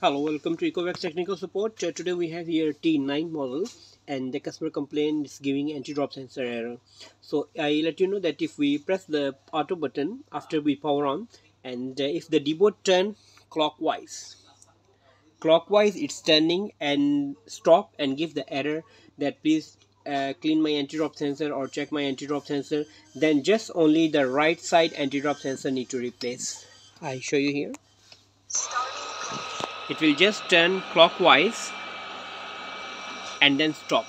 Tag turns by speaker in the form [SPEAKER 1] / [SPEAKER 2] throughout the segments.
[SPEAKER 1] Hello, welcome to Ecovacs Technical Support. Today we have here T9 model and the customer complaint is giving anti-drop sensor error. So I let you know that if we press the auto button after we power on and uh, if the Deebot turn clockwise, clockwise it's turning and stop and give the error that please uh, clean my anti-drop sensor or check my anti-drop sensor then just only the right side anti-drop sensor need to replace. I show you here it will just turn clockwise and then stop.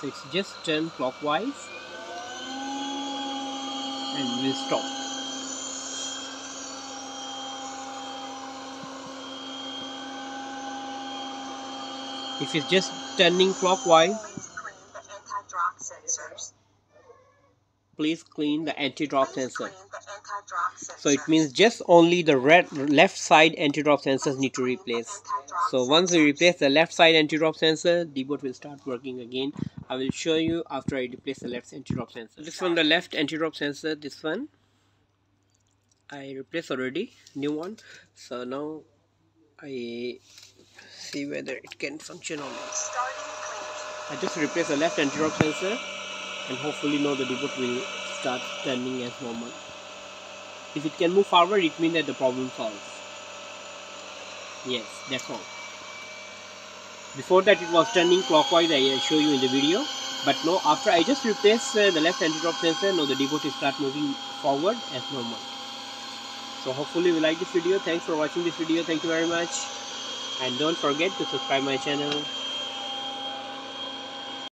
[SPEAKER 1] So it's just turn clockwise and will stop. If it's just turning clockwise please clean the anti-drop sensor. So it means just only the red left side anti-drop sensors need to replace. So once we replace the left side anti-drop sensor, the boat will start working again. I will show you after I replace the left anti-drop sensor. This one the left anti-drop sensor, this one. I replaced already, new one. So now I see whether it can function or not. I just replaced the left anti-drop sensor and hopefully now the Deebot will start turning as normal. If it can move forward, it means that the problem solves. Yes, that's all. Before that it was turning clockwise, I show you in the video. But now after I just replace uh, the left anti-drop sensor, now the Deebot will start moving forward as normal. So hopefully you like this video. Thanks for watching this video. Thank you very much. And don't forget to subscribe my channel.